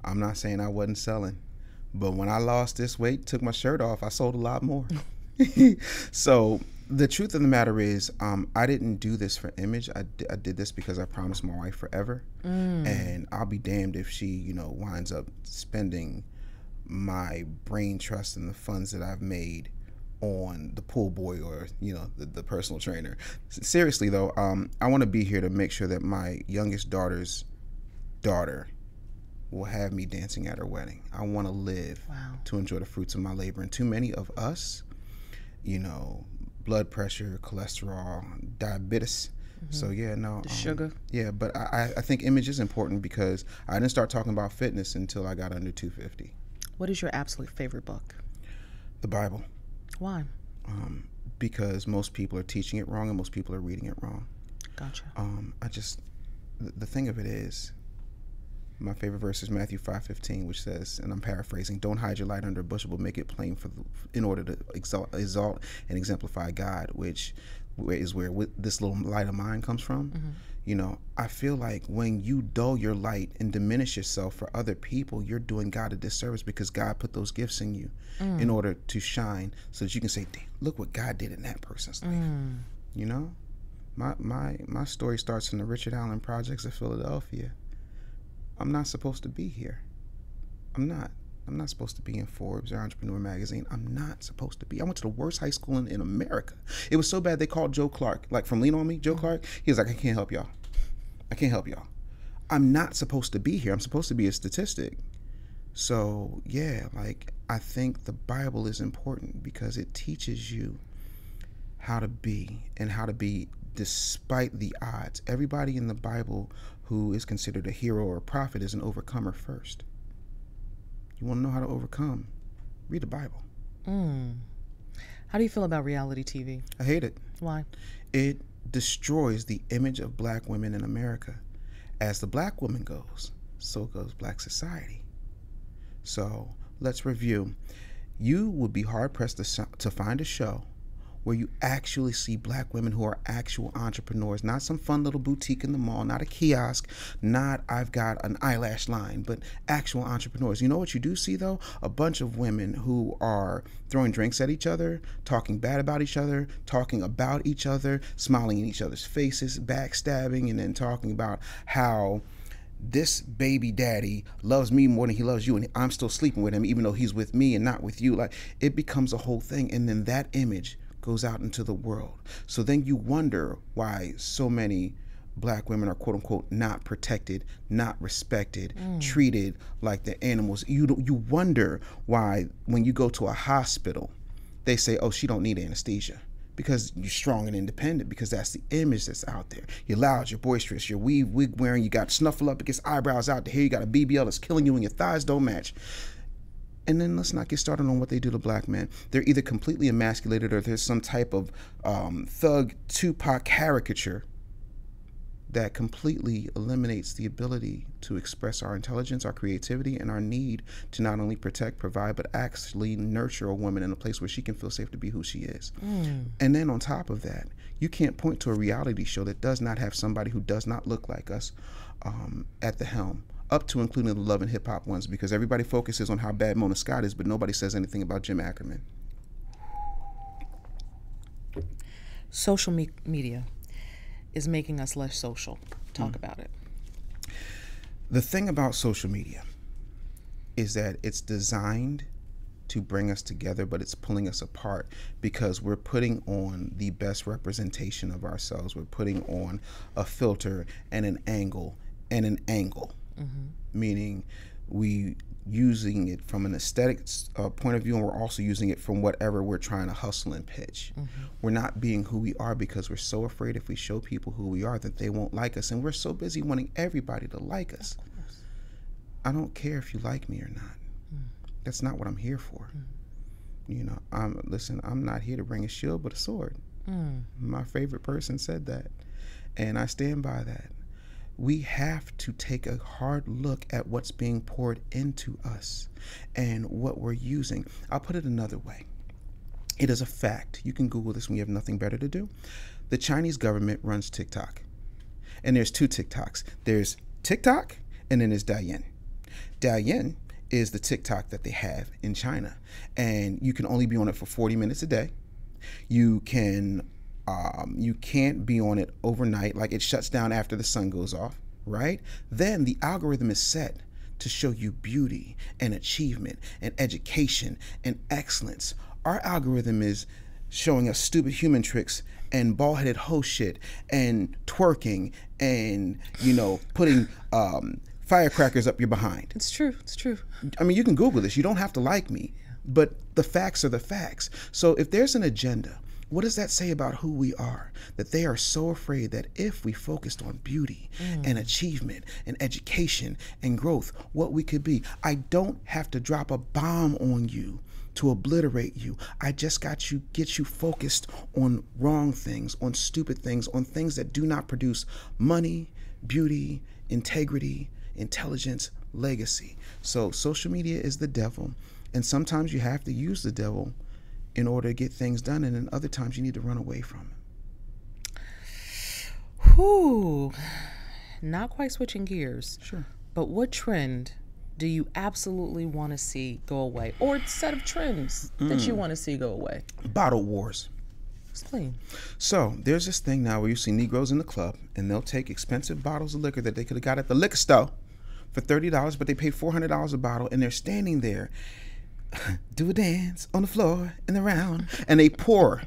I'm not saying I wasn't selling, but when I lost this weight, took my shirt off, I sold a lot more." so the truth of the matter is, um, I didn't do this for image. I, I did this because I promised my wife forever, and I'll be damned if she, you know, winds up spending my brain trust and the funds that I've made on the pool boy or you know the, the personal trainer. Seriously though, um, I want to be here to make sure that my youngest daughter's daughter will have me dancing at her wedding. I want to live Wow. to enjoy the fruits of my labor, and too many of us you know, blood pressure, cholesterol, diabetes. So yeah, no um, sugar. Yeah, but I, I- I think image is important because I didn't start talking about fitness until I got under 250. What is your absolute favorite book? The Bible, Why? um, because most people are teaching it wrong and most people are reading it wrong. Gotcha. Um, I just the, the thing of it is, my favorite verse is Matthew 5:15, which says, and I'm paraphrasing, "Don't hide your light under a bushel, but make it plain for the, in order to exalt, exalt and exemplify God," which is where this little light of mine comes from. You know, I feel like when you dull your light and diminish yourself for other people, you're doing God a disservice because God put those gifts in you in mm. order to shine, so that you can say, "Damn, "Look what God did in that person's life." Mm. You know, my my my story starts in the Richard Allen projects of Philadelphia. I'm not supposed to be here. I'm not. I'm not supposed to be in Forbes or Entrepreneur magazine. I'm not supposed to be. I went to the worst high school in, in America. It was so bad they called Joe Clark, like from Lean On Me, Joe mm. Clark. He was like, I can't help y'all. I can't help y'all. I'm not supposed to be here. I'm supposed to be a statistic. So, yeah, like I think the Bible is important because it teaches you how to be and how to be despite the odds. Everybody in the Bible who is considered a hero or a prophet is an overcomer first. You want to know how to overcome? Read the Bible. Mm. How do you feel about reality TV? I hate it. Why? It destroys the image of black women in America. As the black woman goes, so goes black society. So let's review. You would be hard pressed to, to find a show where you actually see black women who are actual entrepreneurs, not some fun little boutique in the mall, not a kiosk, not I've got an eyelash line, but actual entrepreneurs. You know what you do see though? A bunch of women who are throwing drinks at each other, talking bad about each other, talking about each other, smiling in each other's faces, backstabbing, and then talking about how this baby daddy loves me more than he loves you and I'm still sleeping with him even though he's with me and not with you like it becomes a whole thing and then that image goes out into the world so then you wonder why so many black women are quote unquote not protected, not respected, mm. treated like the animals. You you wonder why when you go to a hospital, they say, "Oh, she don't need anesthesia." Because you're strong and independent, because that's the image that's out there. You're loud, you're boisterous, you're weave wig wearing, you got Snuffleupagus eyebrows out there. Here you got a BBL that's killing you and your thighs don't match. And then let's not get started on what they do to black men. They're either completely emasculated or there's some type of um, thug Tupac caricature that completely eliminates the ability to express our intelligence, our creativity, and our need to not only protect, provide, but actually nurture a woman in a place where she can feel safe to be who she is. And then on top of that, you can't point to a reality show that does not have somebody who does not look like us um, at the helm. Up to including the love and hip hop ones, because everybody focuses on how bad Mona Scott is, but nobody says anything about Jim Ackerman. Social me- media is making us less social. Talk mm. about it. The thing about social media is that it's designed to bring us together, but it's pulling us apart because we're putting on the best representation of ourselves. We're putting on a filter and an angle and an angle, Mm-hmm. meaning we using it from an aesthetic uh, point of view, and we're also using it from whatever we're trying to hustle and pitch. Mm-hmm. We're not being who we are because we're so afraid if we show people who we are that they won't like us, and we're so busy wanting everybody to like us. I don't care if you like me or not. Mm. That's not what I'm here for. Mm. You know, I'm listen. I'm not here to bring a shield, but a sword. Mm. My favorite person said that, and I stand by that. We have to take a hard look at what's being poured into us and what we're using. I'll put it another way. It is a fact. You can Google this when you have nothing better to do. The Chinese government runs TikTok. And there's two TikToks. There's TikTok and then there's Douyin. Douyin is the TikTok that they have in China. And you can only be on it for 40 minutes a day. You can um, you can't be on it overnight, like it shuts down after the sun goes off, right? Then the algorithm is set to show you beauty and achievement and education and excellence. Our algorithm is showing us stupid human tricks and ball-headed hoe shit and twerking and you know putting um, firecrackers up your behind. It's true. It's true. I mean, you can Google this. You don't have to like me, but the facts are the facts. So if there's an agenda, what does that say about who we are? That they are so afraid that if we focused on beauty mm. and achievement and education and growth, what we could be. I don't have to drop a bomb on you to obliterate you. I just got you get you focused on wrong things, on stupid things, on things that do not produce money, beauty, integrity, intelligence, legacy. So social media is the devil, and sometimes you have to use the devil in order to get things done, and then other times you need to run away from it. Whew. Not quite switching gears. Sure. But what trend do you absolutely want to see go away? Or set of trends that you mm. want to see go away? Bottle wars. Explain. So there's this thing now where you see Negroes in the club, and they'll take expensive bottles of liquor that they could have got at the liquor store for thirty dollars, but they paid four hundred dollars a bottle, and they're standing there, do a dance on the floor and around, and they pour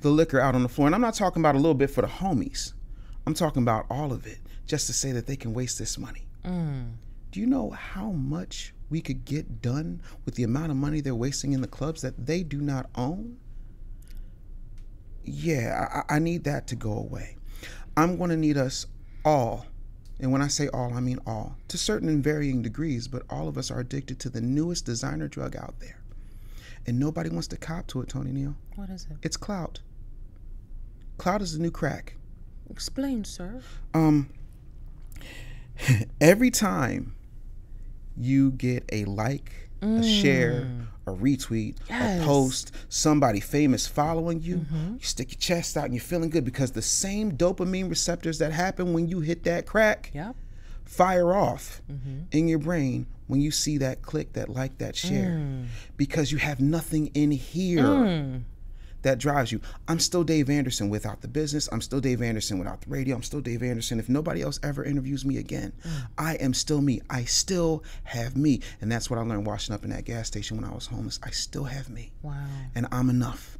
the liquor out on the floor. And I'm not talking about a little bit for the homies. I'm talking about all of it, just to say that they can waste this money. Mm. Do you know how much we could get done with the amount of money they're wasting in the clubs that they do not own? yeah, I, I need that to go away. I'm going to need us all, and when I say all, I mean all, to certain and varying degrees, but all of us are addicted to the newest designer drug out there. And nobody wants to cop to it, Tony Neal. What is it? It's clout. Clout is the new crack. Explain, sir. Um, every time you get a like, a share, mm. a retweet, Yes. a post, somebody famous following you, mm-hmm. you stick your chest out and you're feeling good because the same dopamine receptors that happen when you hit that crack Yep. fire off mm-hmm. in your brain when you see that click, that like, that share, mm. because you have nothing in here mm. That drives you. I'm still Dave Anderson without the business. I'm still Dave Anderson without the radio. I'm still Dave Anderson. If nobody else ever interviews me again, I am still me. I still have me. And that's what I learned washing up in that gas station when I was homeless. I still have me. Wow. And I'm enough.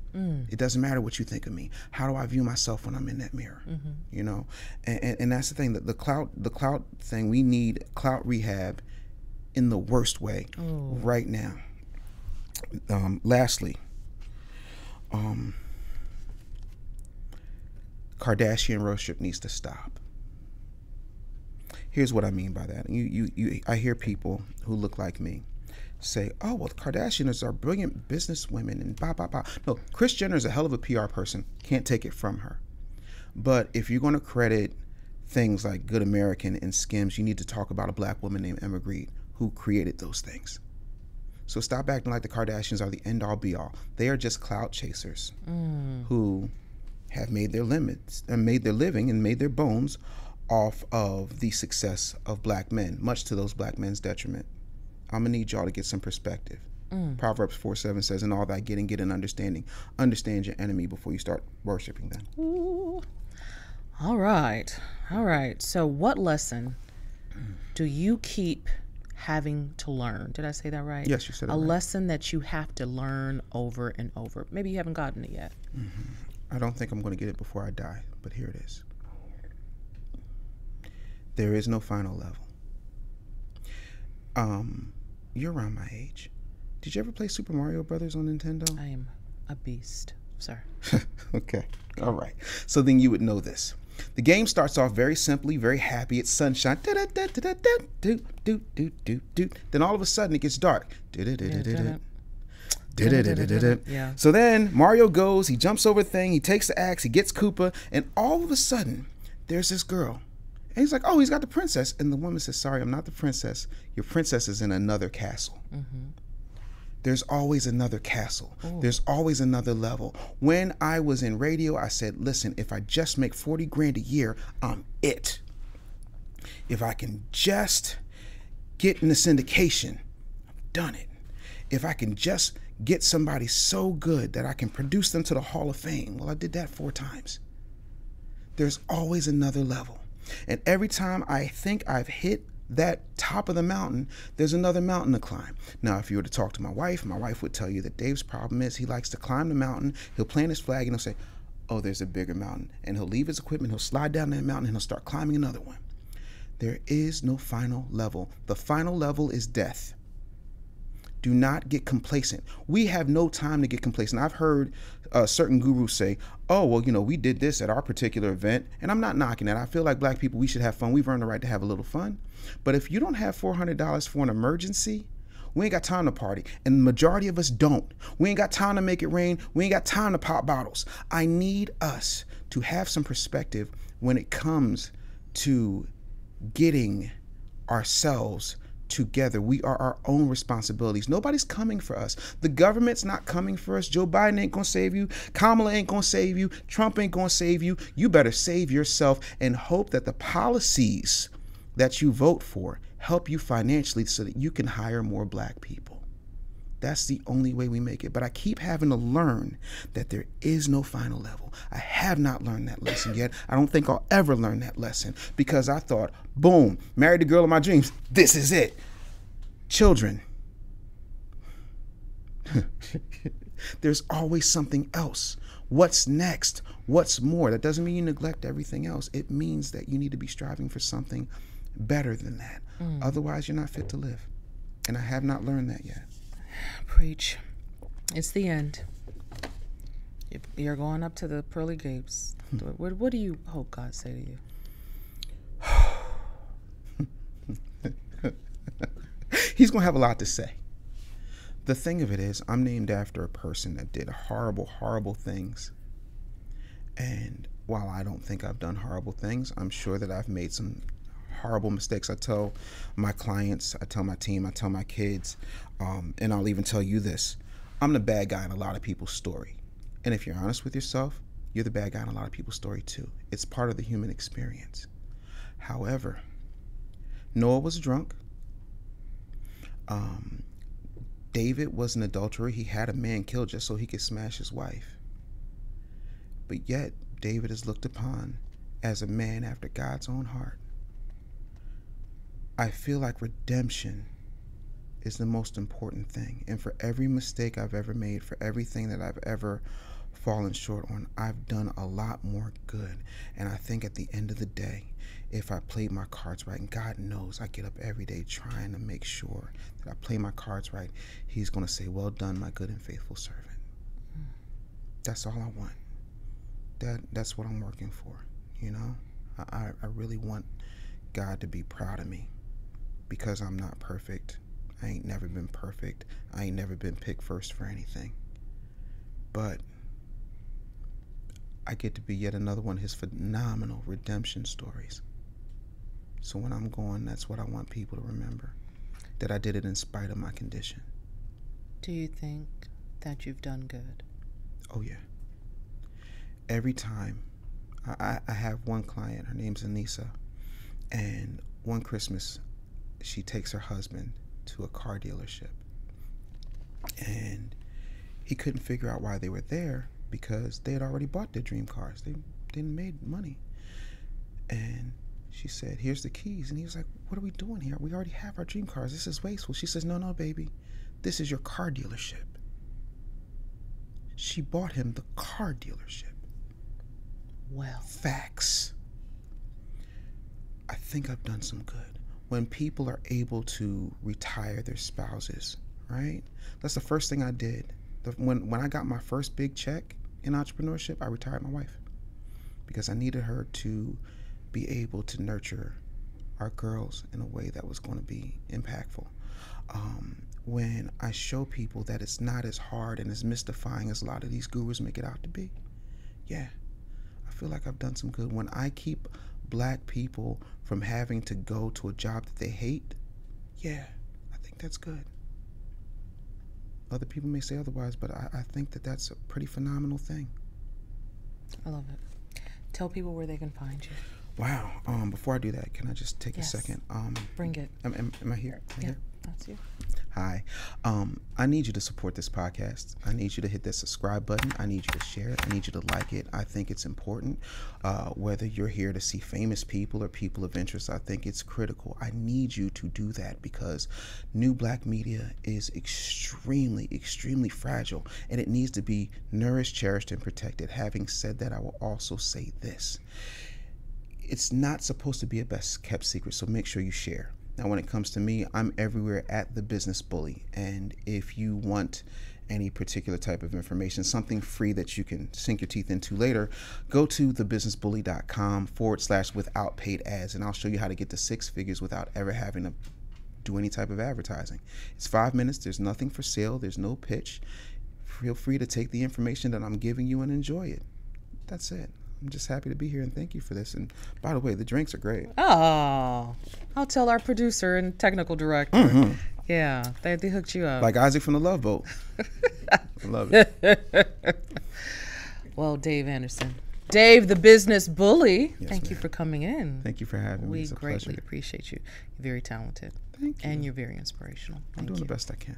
It doesn't matter what you think of me. How do I view myself when I'm in that mirror? You know, and, and, and that's the thing that the clout the clout thing. We need clout rehab in the worst way right now. Um, lastly, um, Kardashian worship needs to stop. Here's what I mean by that. You, you, you, I hear people who look like me say, "Oh, well, the Kardashians are brilliant businesswomen," and blah blah blah. No, Kris Jenner is a hell of a PR person. Can't take it from her. But if you're going to credit things like Good American and Skims, you need to talk about a black woman named Emma Grede who created those things. So stop acting like the Kardashians are the end all be all. They are just clout chasers mm. who have made their limits and made their living and made their bones off of the success of black men, much to those black men's detriment. I'm gonna need y'all to get some perspective. Mm. Proverbs 4 7 says, In all thy getting, get an understanding. Understand your enemy before you start worshiping them. All right. All right. So, what lesson do you keep having to learn? Did I say that right? Yes, you said it A right. lesson that you have to learn over and over. Maybe you haven't gotten it yet. I don't think I'm going to get it before I die, but here it is. There is no final level. Um, you're around my age. Did you ever play Super Mario Brothers on Nintendo? I am a beast, sir. okay. All right. So then you would know this. The game starts off very simply, very happy. It's sunshine. Then all of a sudden it gets dark. Yeah. So then Mario goes, he jumps over the thing, he takes the axe, he gets Koopa, and all of a sudden there's this girl. And he's like, oh, he's got the princess. And the woman says, sorry, I'm not the princess. Your princess is in another castle. There's always another castle. There's always another level. When I was in radio, I said, listen, if I just make 40 grand a year, I'm it. If I can just get in the syndication, I've done it. If I can just get somebody so good that I can produce them to the Hall of Fame, well, I did that four times. There's always another level. And every time I think I've hit that top of the mountain, there's another mountain to climb. Now, if you were to talk to my wife, my wife would tell you that Dave's problem is he likes to climb the mountain, he'll plant his flag, and he'll say, Oh, there's a bigger mountain. And he'll leave his equipment, he'll slide down that mountain, and he'll start climbing another one. There is no final level. The final level is death. Do not get complacent. We have no time to get complacent. I've heard uh, certain gurus say, oh, well, you know, we did this at our particular event. And I'm not knocking that. I feel like black people, we should have fun. We've earned the right to have a little fun. But if you don't have $400 for an emergency, we ain't got time to party. And the majority of us don't. We ain't got time to make it rain. We ain't got time to pop bottles. I need us to have some perspective when it comes to getting ourselves together. We are our own responsibilities. Nobody's coming for us. The government's not coming for us. Joe Biden ain't gonna save you. Kamala ain't gonna save you. Trump ain't gonna save you. You better save yourself and hope that the policies that you vote for help you financially so that you can hire more black people. That's the only way we make it. But I keep having to learn that there is no final level. I have not learned that lesson yet. I don't think I'll ever learn that lesson because I thought, boom, married the girl of my dreams. This is it. Children. There's always something else. What's next? What's more? That doesn't mean you neglect everything else. It means that you need to be striving for something better than that. Mm. Otherwise, you're not fit to live. And I have not learned that yet. Preach. It's the end. You- You're going up to the pearly gates. Hmm. What, what do you hope God say to you? He's going to have a lot to say. The thing of it is, I'm named after a person that did horrible, horrible things. And while I don't think I've done horrible things, I'm sure that I've made some horrible mistakes. I tell my clients, I tell my team, I tell my kids, um, and I'll even tell you this I'm the bad guy in a lot of people's story. And if you're honest with yourself, you're the bad guy in a lot of people's story too. It's part of the human experience. However, Noah was drunk. Um, David was an adulterer. He had a man killed just so he could smash his wife. But yet, David is looked upon as a man after God's own heart. I feel like redemption is the most important thing. And for every mistake I've ever made, for everything that I've ever fallen short on. I've done a lot more good. And I think at the end of the day, if I played my cards right, and God knows I get up every day trying to make sure that I play my cards right, He's going to say, Well done, my good and faithful servant. That's all I want. That That's what I'm working for, you know? I, I really want God to be proud of me because I'm not perfect. I ain't never been perfect. I ain't never been picked first for anything. But I get to be yet another one of his phenomenal redemption stories. So when I'm going, that's what I want people to remember that I did it in spite of my condition. Do you think that you've done good? Oh, yeah. Every time I, I have one client, her name's Anissa, and one Christmas she takes her husband to a car dealership. And he couldn't figure out why they were there because they had already bought their dream cars. They didn't made money. And she said, Here's the keys. And he was like, What are we doing here? We already have our dream cars. This is wasteful. She says, No, no, baby. This is your car dealership. She bought him the car dealership. Well, facts. I think I've done some good. When people are able to retire their spouses, right? That's the first thing I did. The, when when I got my first big check in entrepreneurship, I retired my wife because I needed her to be able to nurture our girls in a way that was going to be impactful. Um, when I show people that it's not as hard and as mystifying as a lot of these gurus make it out to be, yeah, I feel like I've done some good. When I keep black people from having to go to a job that they hate, yeah, I think that's good. Other people may say otherwise, but I, I think that that's a pretty phenomenal thing. I love it. Tell people where they can find you. Wow. Um, before I do that, can I just take Yes. a second? Um, Bring it. am, am, am I here? Am I Yeah, here? that's you. Hi. Um, I need you to support this podcast. I need you to hit that subscribe button. I need you to share it. I need you to like it. I think it's important. Uh, whether you're here to see famous people or people of interest, I think it's critical. I need you to do that because new black media is extremely, extremely fragile and it needs to be nourished, cherished, and protected. Having said that, I will also say this it's not supposed to be a best kept secret, so make sure you share. Now, when it comes to me, I'm everywhere at the Business Bully. And if you want any particular type of information, something free that you can sink your teeth into later, go to thebusinessbully.com forward slash without paid ads, and I'll show you how to get to six figures without ever having to do any type of advertising. It's five minutes, there's nothing for sale, there's no pitch. Feel free to take the information that I'm giving you and enjoy it. That's it. I'm just happy to be here and thank you for this. And by the way, the drinks are great. Oh, I'll tell our producer and technical director. Yeah, they, they hooked you up. Mm-hmm. Like Isaac from the Love Boat. I love it. well, Dave Anderson. Dave, the business bully. Yes, Thank you for coming in. Thank you for having me. we It's a greatly pleasure. appreciate you. You're very talented. Thank you. And you're very inspirational. I'm Thank doing you. the best I can.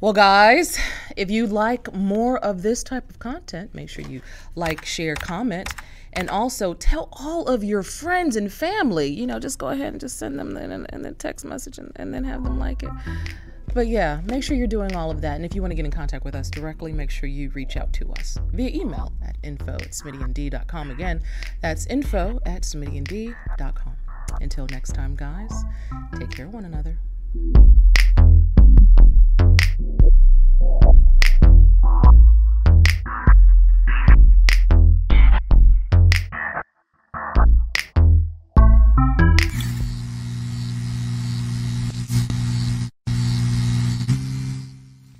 Well, guys, if you like more of this type of content, make sure you like, share, comment, and also tell all of your friends and family. You know, just go ahead and just send them the, and, and then text message and, and then have them like it. But yeah, make sure you're doing all of that. And if you want to get in contact with us directly, make sure you reach out to us via email at info at smittyand.com. Again, that's info at smittyand.com. Until next time, guys, take care of one another. Thank you.